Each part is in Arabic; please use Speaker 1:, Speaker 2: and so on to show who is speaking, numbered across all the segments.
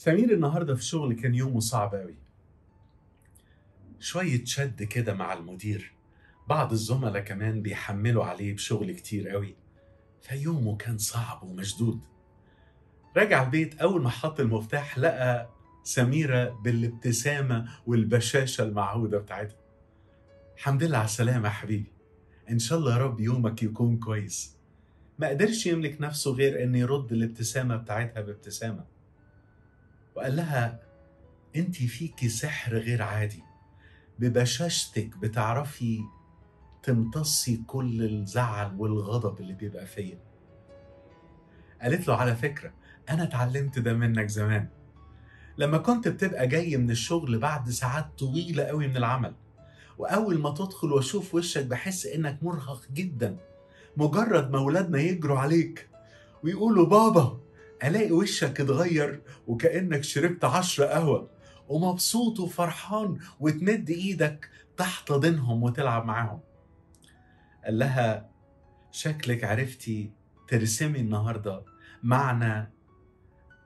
Speaker 1: سمير النهارده في الشغل كان يومه صعب قوي شوية شد كده مع المدير. بعض الزملاء كمان بيحملوا عليه بشغل كتير قوي فيومه كان صعب ومشدود. رجع البيت أول ما حط المفتاح لقى سميرة بالابتسامة والبشاشة المعهودة بتاعتها. الحمد لله على السلامة يا حبيبي. إن شاء الله يا رب يومك يكون كويس. ما قدرش يملك نفسه غير إن يرد الابتسامة بتاعتها بابتسامة. وقال لها أنت فيكي سحر غير عادي. ببشاشتك بتعرفي تمتصي كل الزعل والغضب اللي بيبقى فيا. قالت له على فكرة أنا اتعلمت ده منك زمان. لما كنت بتبقى جاي من الشغل بعد ساعات طويلة قوي من العمل وأول ما تدخل وأشوف وشك بحس إنك مرهق جدا مجرد ما ولادنا يجروا عليك ويقولوا بابا ألاقي وشك اتغير وكأنك شربت عشر قهوة ومبسوط وفرحان وتمد إيدك تحتضنهم وتلعب معاهم. قال لها شكلك عرفتي ترسمي النهارده معنى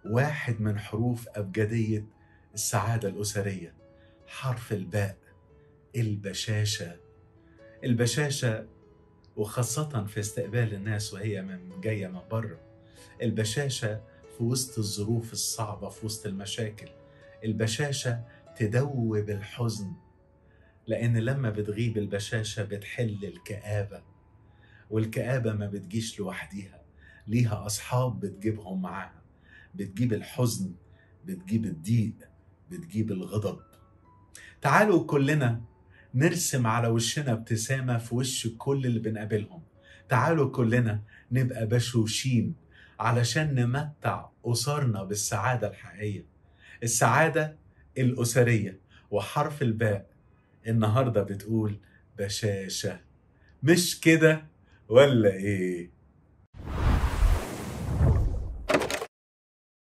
Speaker 1: واحد من حروف أبجدية السعادة الأسرية حرف الباء البشاشة. البشاشة وخاصة في استقبال الناس وهي من جاية من بره. البشاشة في وسط الظروف الصعبة في وسط المشاكل. البشاشة تدوب الحزن لأن لما بتغيب البشاشة بتحل الكآبة والكآبة ما بتجيش لوحديها. ليها أصحاب بتجيبهم معاها. بتجيب الحزن بتجيب الضيق بتجيب الغضب. تعالوا كلنا نرسم على وشنا ابتسامة في وش كل اللي بنقابلهم. تعالوا كلنا نبقى بشوشين علشان نمتع أسرنا بالسعادة الحقيقية. السعادة الأسرية وحرف الباء النهاردة بتقول بشاشة. مش كده ولا إيه؟